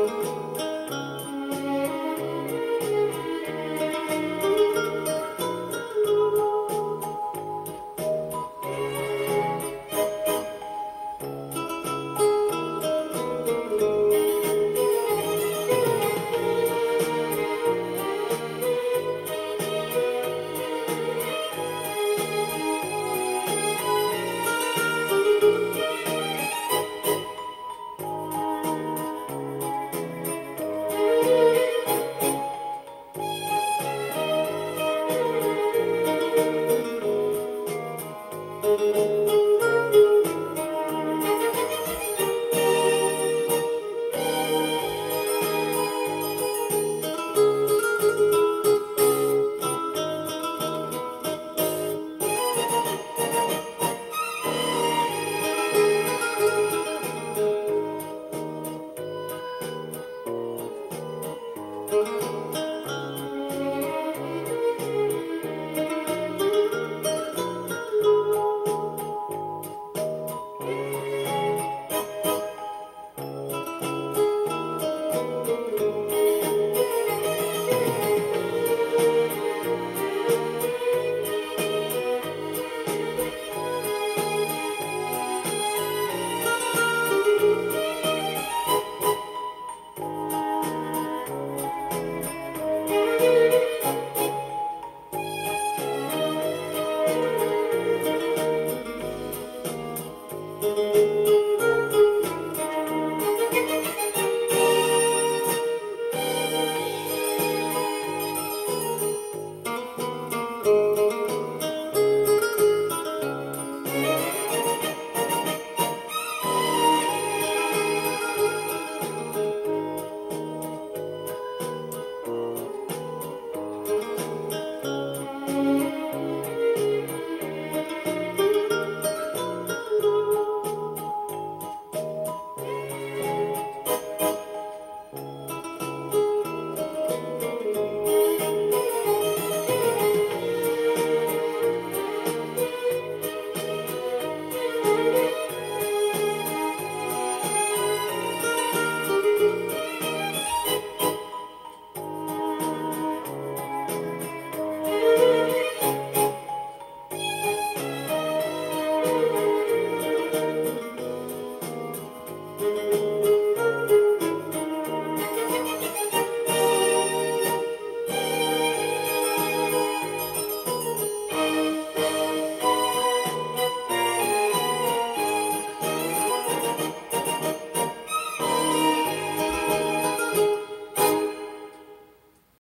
Música